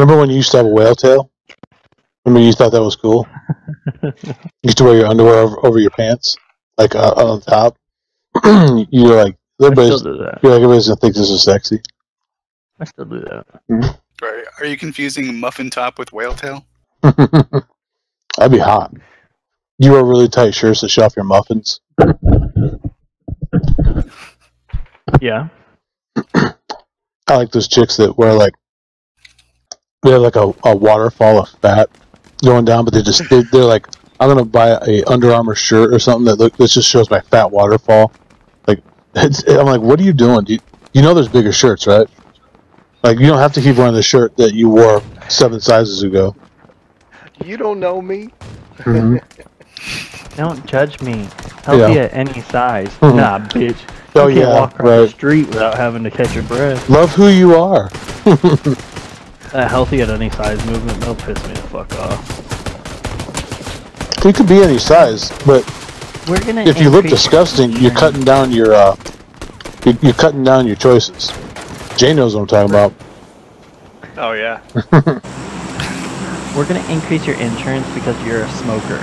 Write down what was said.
Remember when you used to have a whale tail? Remember you thought that was cool? you used to wear your underwear over, over your pants, like uh, on top. you're like everybody's. You're like everybody's gonna think this is sexy. I still do that. Are, are you confusing muffin top with whale tail? That'd be hot. You wear really tight shirts that show off your muffins. Yeah. I like those chicks that wear like they have like a, a waterfall of fat going down, but they just they, they're like, I'm gonna buy a Under Armour shirt or something that look this just shows my fat waterfall. Like, it's, I'm like, what are you doing? Do you, you know there's bigger shirts, right? Like, you don't have to keep wearing the shirt that you wore seven sizes ago. You don't know me. Don't judge me. I'll be at any size. Mhm. Nah, bitch. Oh you can't yeah, walk around the right. street without having to catch your breath. Love who you are. That healthy at any size movement, they'll piss me the fuck off. You could be any size, but We're gonna. if you look disgusting, you're cutting down your uh, you- you're cutting down your choices. Jay knows what I'm talking about. Oh yeah. We're gonna increase your insurance because you're a smoker.